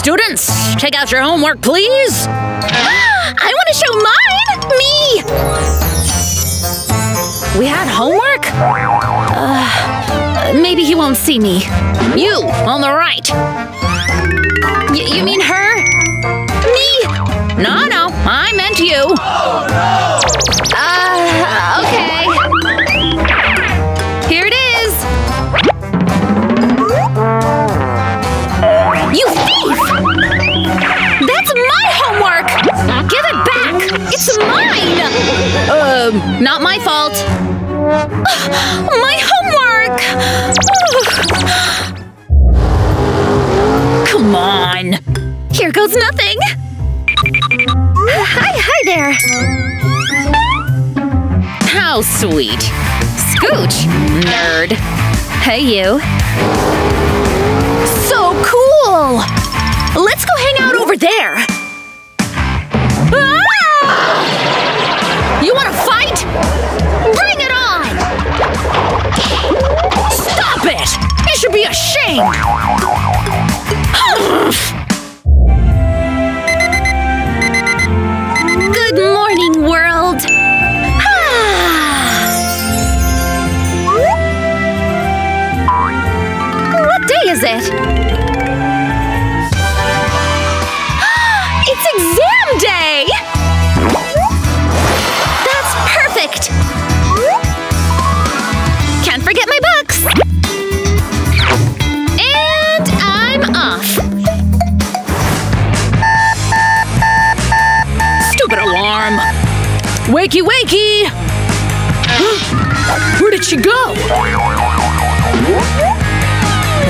Students, check out your homework, please. I want to show mine! Me! We had homework? Uh, maybe he won't see me. You, on the right. Y you mean her? Me! No, no, I meant you. Oh, no! Um, not my fault. my homework! Come on. Here goes nothing. Hi, hi there. How sweet. Scooch, nerd. Hey, you. So cool! Let's go hang out over there. You want to fight? Bring it on! Stop it! You should be ashamed!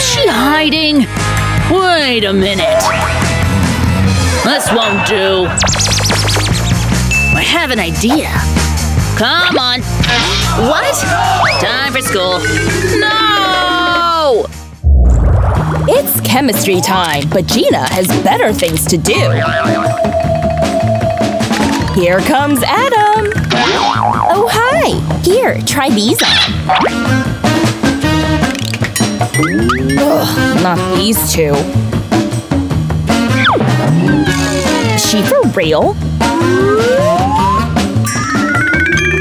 Is she hiding? Wait a minute. This won't do. I have an idea. Come on. What? Time for school. No! It's chemistry time, but Gina has better things to do. Here comes Adam! Oh, hi! Here, try these on. Ugh, not these two. Is she for real?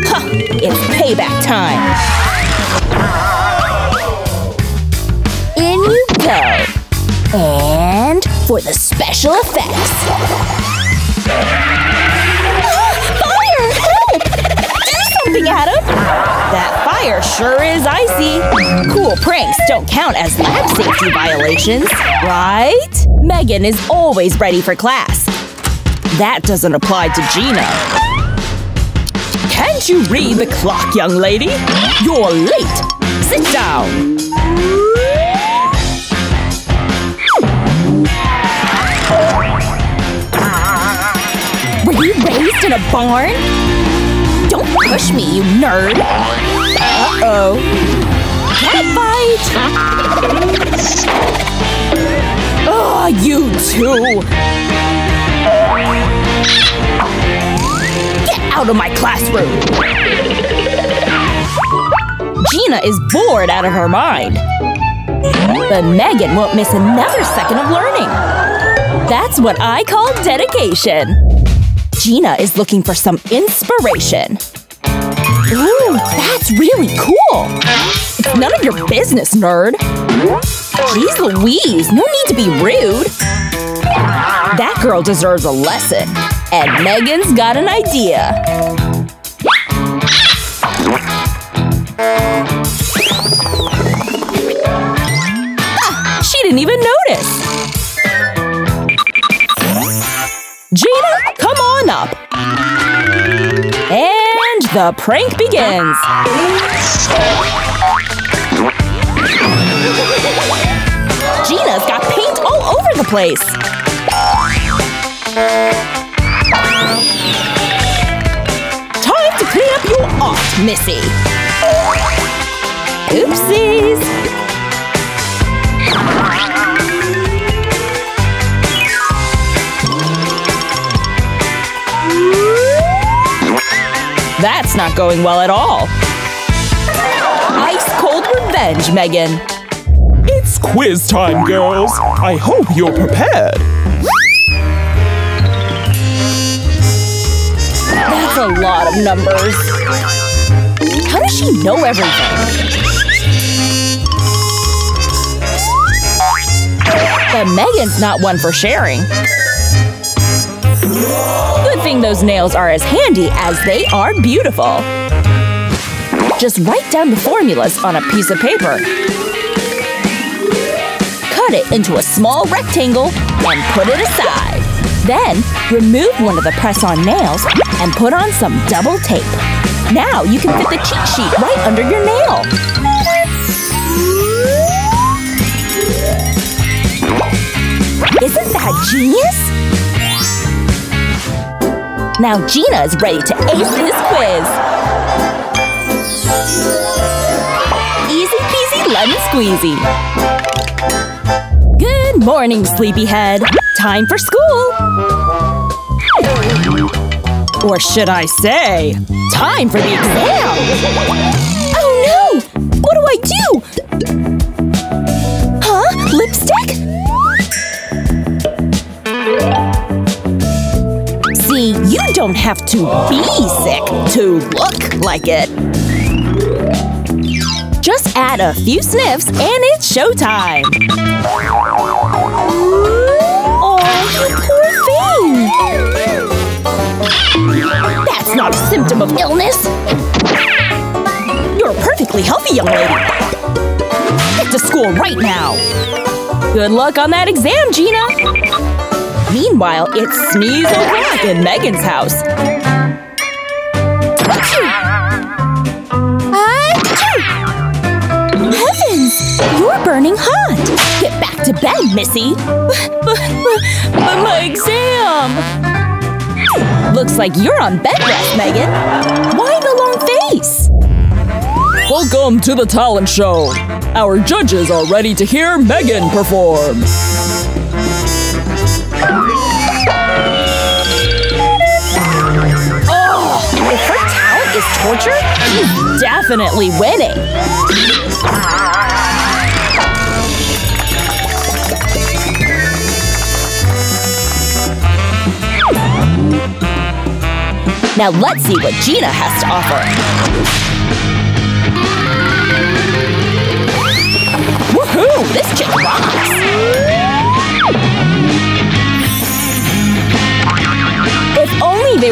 Huh, it's payback time. In you go. And for the special effects. That fire sure is icy. Cool pranks don't count as lab safety violations, right? Megan is always ready for class. That doesn't apply to Gina. Can't you read the clock, young lady? You're late. Sit down. Were you raised in a barn? Push me, you nerd! Uh-oh. Cat fight! Oh, you two! Get out of my classroom! Gina is bored out of her mind. But Megan won't miss another second of learning. That's what I call dedication. Gina is looking for some inspiration. Ooh, that's really cool! It's none of your business, nerd! Jeez Louise, no need to be rude! That girl deserves a lesson. And Megan's got an idea. The prank begins! Gina's got paint all over the place! Time to clean up your art, Missy! Oopsies! That's not going well at all. Ice cold revenge, Megan. It's quiz time, girls. I hope you're prepared. That's a lot of numbers. How does she know everything? But Megan's not one for sharing. Good thing those nails are as handy as they are beautiful. Just write down the formulas on a piece of paper. Cut it into a small rectangle and put it aside. Then, remove one of the press-on nails and put on some double tape. Now you can fit the cheat sheet right under your nail. Isn't that genius? Now Gina is ready to ace this quiz. Easy peasy lemon squeezy. Good morning, sleepyhead. Time for school. Or should I say, time for the exam! Oh no! What do I do? Huh? Lipstick? Don't have to be sick to look like it. Just add a few sniffs and it's showtime! Oh, poor thing! That's not a symptom of illness! You're a perfectly healthy young lady! Get to school right now! Good luck on that exam, Gina! Meanwhile, it's sneeze o'clock in Megan's house. Achoo! Heavens! You're burning hot! Get back to bed, Missy! But, but my exam! Looks like you're on bed rest, Megan. Why the long face? Welcome to the talent show. Our judges are ready to hear Megan perform. Torture, she's definitely winning. Now let's see what Gina has to offer. Woohoo! This chick rocks!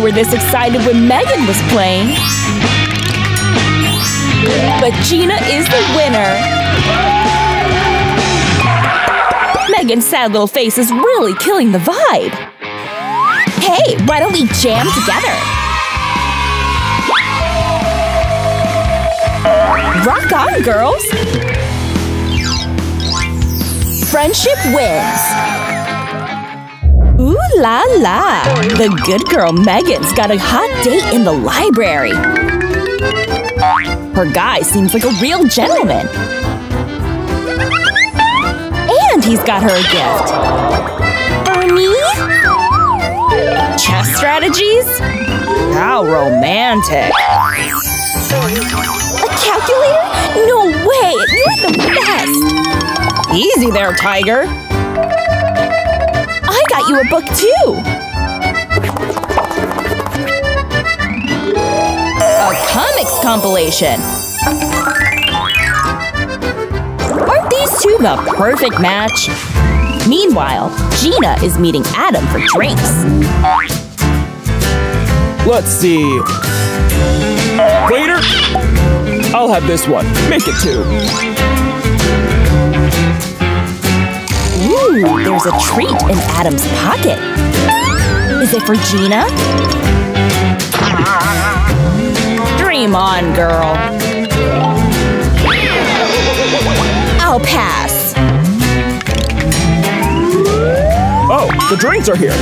Were this excited when Megan was playing. But Gina is the winner. Megan's sad little face is really killing the vibe. Hey, why don't we jam together? Rock on, girls! Friendship wins! Ooh la la! The good girl Megan's got a hot date in the library! Her guy seems like a real gentleman! And he's got her a gift! Ernie? Chess strategies? How romantic! A calculator? No way! You're the best! Easy there, Tiger! Got you a book, too! A comics compilation! Aren't these two the perfect match? Meanwhile, Gina is meeting Adam for drinks. Let's see. Waiter! I'll have this one. Make it two. Ooh, there's a treat in Adam's pocket. Is it for Gina? Dream on, girl. I'll pass. Oh, the drinks are here.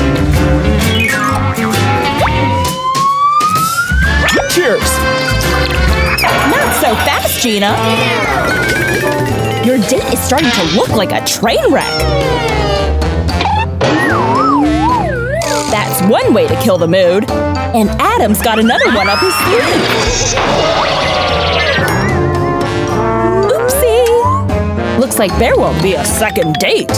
Cheers! Not so fast, Gina. Your date is starting to look like a train wreck. That's one way to kill the mood. And Adam's got another one up his sleeve. Oopsie! Looks like there won't be a second date.